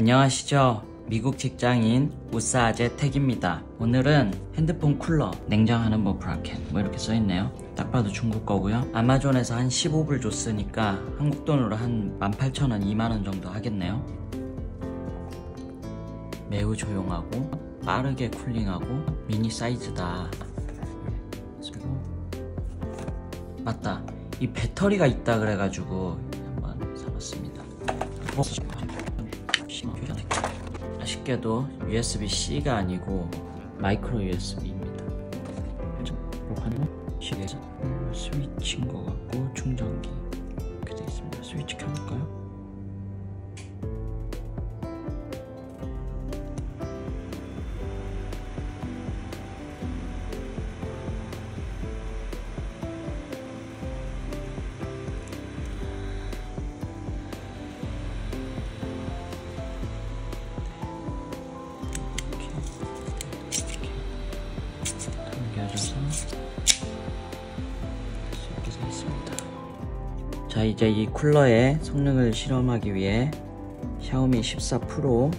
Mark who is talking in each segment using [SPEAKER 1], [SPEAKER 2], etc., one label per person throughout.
[SPEAKER 1] 안녕하시죠. 미국 직장인 우사아제 택입니다. 오늘은 핸드폰 쿨러, 냉장하는 뭐 브라켄 뭐 이렇게 써있네요. 딱 봐도 중국 거고요. 아마존에서 한 15불 줬으니까 한국 돈으로 한 18,000원, 2만원 정도 하겠네요. 매우 조용하고 빠르게 쿨링하고 미니 사이즈다. 그리고 맞다. 이 배터리가 있다 그래가지고 한번 사봤습니다. 아쉽게도 USB-C가 아니고 마이크로 USB입니다. 시계에서 스위치인 것 같고 충전기 이렇게 되어 있습니다. 스위치 켜볼까요? 이제 이 쿨러의 성능을 실험하기 위해 샤오미 14 프로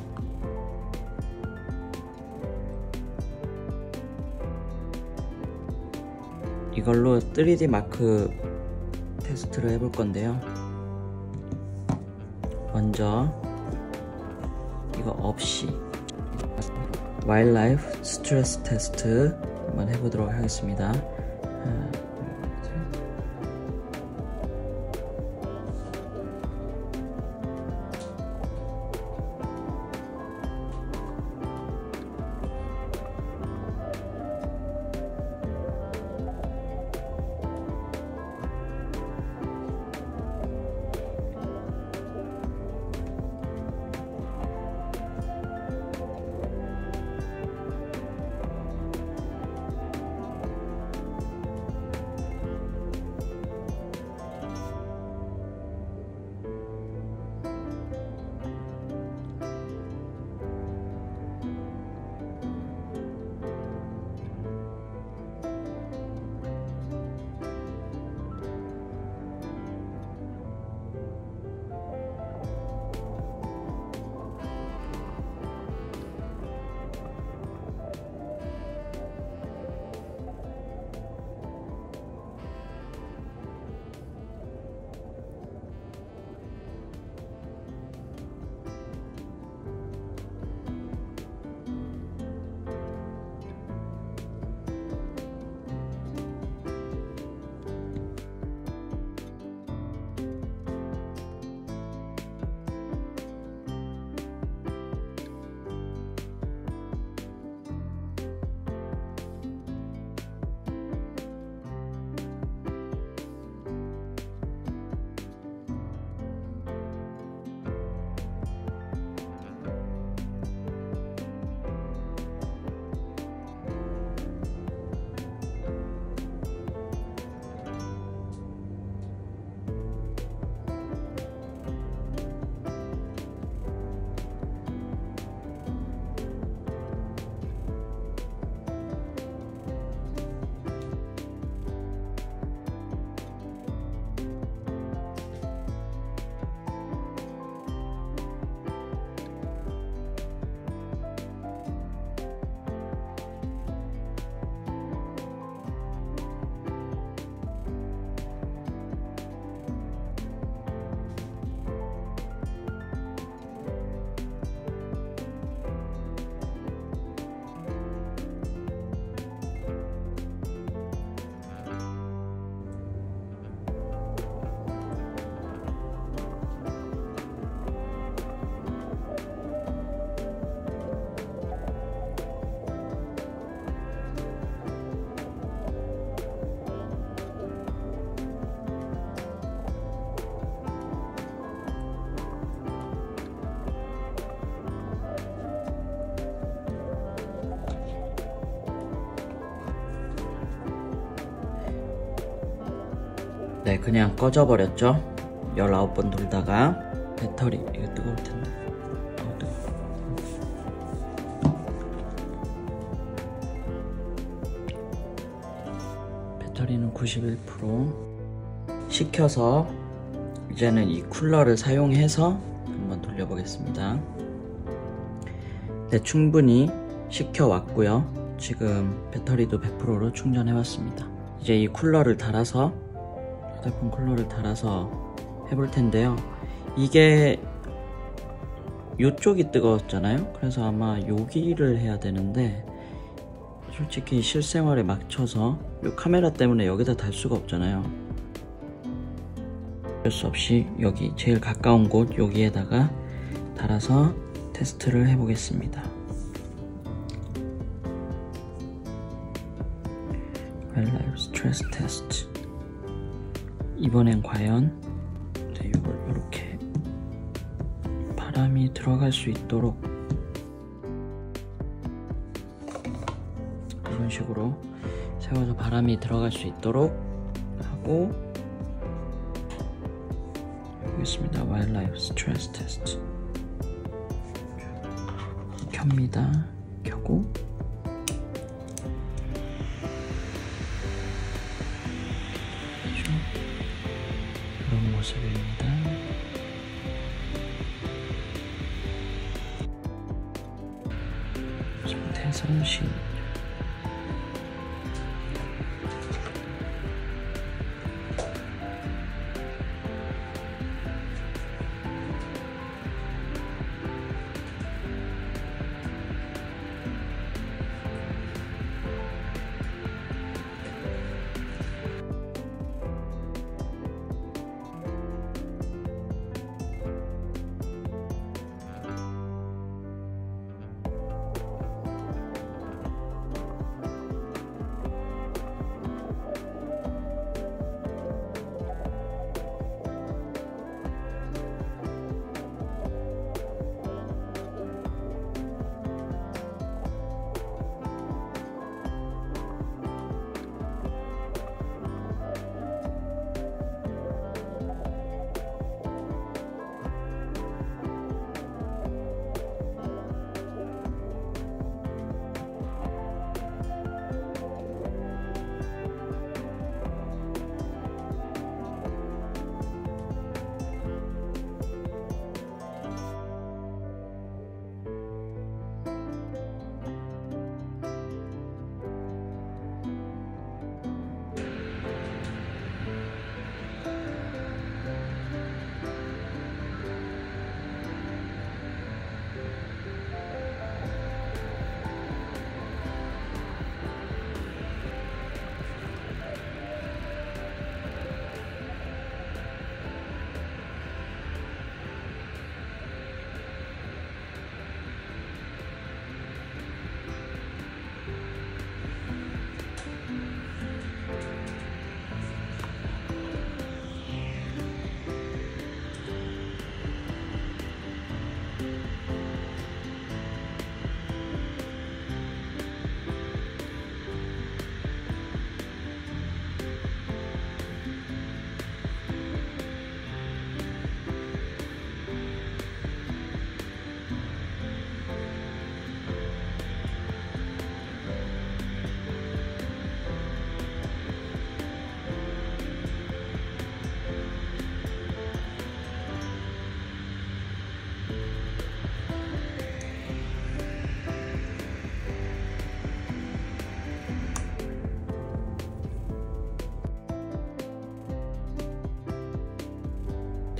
[SPEAKER 1] 이걸로 3D 마크 테스트를 해볼 건데요. 먼저 이거 없이 Wild Life 스트레스 테스트 한번 해보도록 하겠습니다. 그냥 꺼져버렸죠. 19번 돌다가 배터리, 이거 뜨거울 텐데. 배터리는 91% 식혀서 이제는 이 쿨러를 사용해서 한번 돌려보겠습니다. 네, 충분히 식혀왔고요. 지금 배터리도 100%로 충전해왔습니다. 이제 이 쿨러를 달아서 휴대폰 쿨러를 달아서 해볼 텐데요. 이게 이쪽이 뜨거웠잖아요. 그래서 아마 여기를 해야 되는데 솔직히 실생활에 맞춰서 이 카메라 때문에 여기다 달 수가 없잖아요. 어쩔 수 없이 여기 제일 가까운 곳 여기에다가 달아서 테스트를 해보겠습니다. Wild Life 스트레스 테스트 이번엔 과연 이걸 이렇게 바람이 들어갈 수 있도록 이런 식으로 세워서 바람이 들어갈 수 있도록 하고 해보겠습니다. Wild Life 스트레스 테스트 켭니다. 켜고 대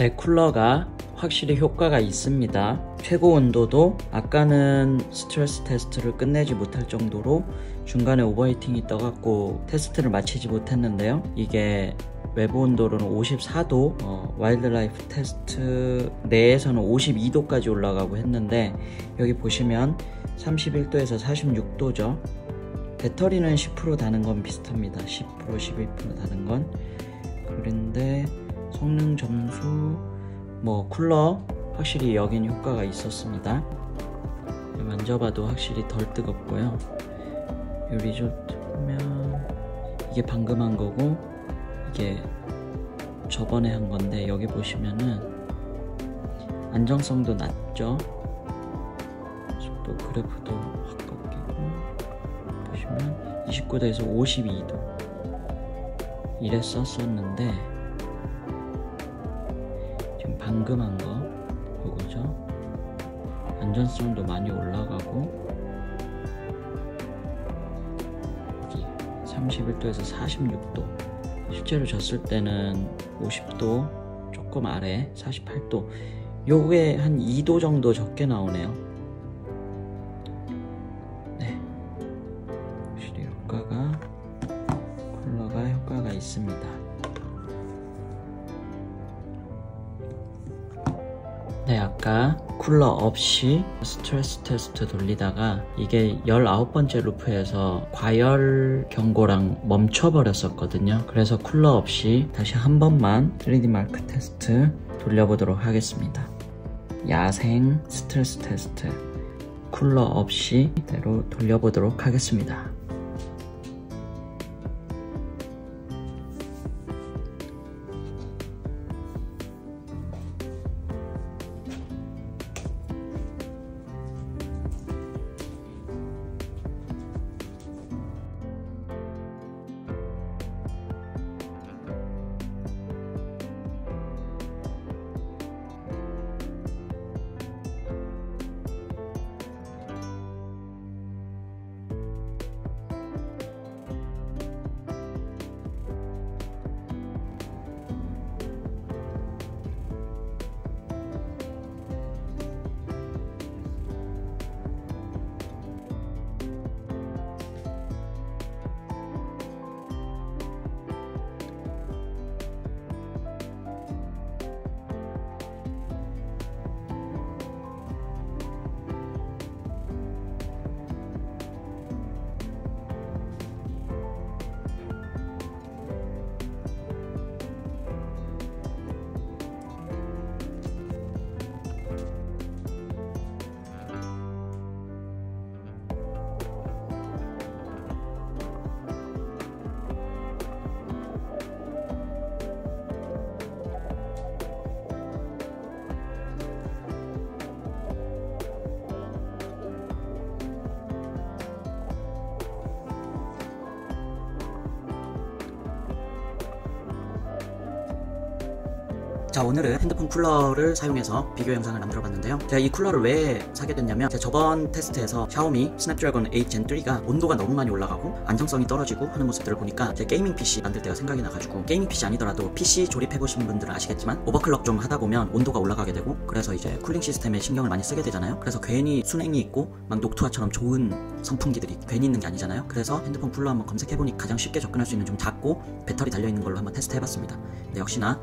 [SPEAKER 1] 성신 네, 쿨러가 확실히 효과가 있습니다. 최고 온도도 아까는 스트레스 테스트를 끝내지 못할 정도로 중간에 overheating이 떠갖고 테스트를 마치지 못했는데요. 이게 외부 온도로는 54도, 어, Wild Life 테스트 내에서는 52도까지 올라가고 했는데 여기 보시면 31도에서 46도죠. 배터리는 10% 다는 건 비슷합니다. 10% 11% 다는 건 그런데 성능 점수 뭐 쿨러 확실히 여긴 효과가 있었습니다. 만져봐도 확실히 덜 뜨겁고요. 이 리조트 보면 이게 방금 한 거고 이게 저번에 한 건데 여기 보시면은 안정성도 낮죠. 속도 그래프도 확 꺾이고 보시면 29도에서 52도 이랬었었는데 방금 한 거? 요거죠? 안전성도 많이 올라가고 여기 31도에서 46도. 실제로 졌을 때는 50도 조금 아래 48도. 요게 한 2도 정도 적게 나오네요 아까 쿨러 없이 스트레스 테스트 돌리다가 이게 19번째 루프에서 과열 경고랑 멈춰버렸었거든요. 그래서 쿨러 없이 다시 한 번만 3D 마크 테스트 돌려보도록 하겠습니다. 야생 스트레스 테스트 쿨러 없이 대로 돌려보도록 하겠습니다. 자 오늘은 핸드폰 쿨러를 사용해서 비교 영상을 만들어 봤는데요. 제가 이 쿨러를 왜 사게 됐냐면 제가 저번 테스트에서 샤오미 스냅드래곤 8 Gen 3가 온도가 너무 많이 올라가고 안정성이 떨어지고 하는 모습들을 보니까 제 gaming PC 만들 때가 생각이 나가지고 gaming PC 아니더라도 PC 조립해 보신 분들은 아시겠지만 overclock 좀 하다 보면 온도가 올라가게 되고 그래서 이제 cooling 시스템에 신경을 많이 쓰게 되잖아요. 그래서 괜히 수냉이 있고 막 녹투아처럼 좋은 선풍기들이 괜히 있는 게 아니잖아요. 그래서 핸드폰 쿨러 한번 검색해보니 가장 쉽게 접근할 수 있는 좀 작고 배터리 달려있는 걸로 한번 테스트 해봤습니다. 근데 역시나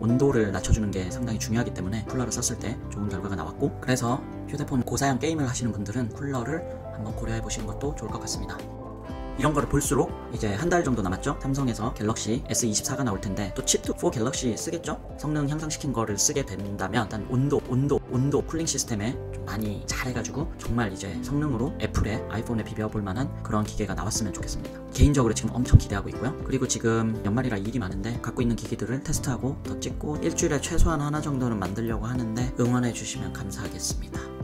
[SPEAKER 1] 온도를 낮춰주는 게 상당히 중요하기 때문에 쿨러를 썼을 때 좋은 결과가 나왔고 그래서 휴대폰 고사양 게임을 하시는 분들은 쿨러를 한번 고려해 보시는 것도 좋을 것 같습니다 이런 거를 볼수록 이제 한 달 정도 남았죠? 삼성에서 갤럭시 S24가 나올 텐데 또 칩도 4 갤럭시 쓰겠죠? 성능 향상시킨 거를 쓰게 된다면 일단 온도 온도 온도 cooling 시스템에 좀 많이 잘해가지고 정말 이제 성능으로 애플에 아이폰에 비벼볼 만한 그런 기계가 나왔으면 좋겠습니다. 개인적으로 지금 엄청 기대하고 있고요. 그리고 지금 연말이라 일이 많은데 갖고 있는 기기들을 테스트하고 더 찍고 일주일에 최소한 하나 정도는 만들려고 하는데 응원해 주시면 감사하겠습니다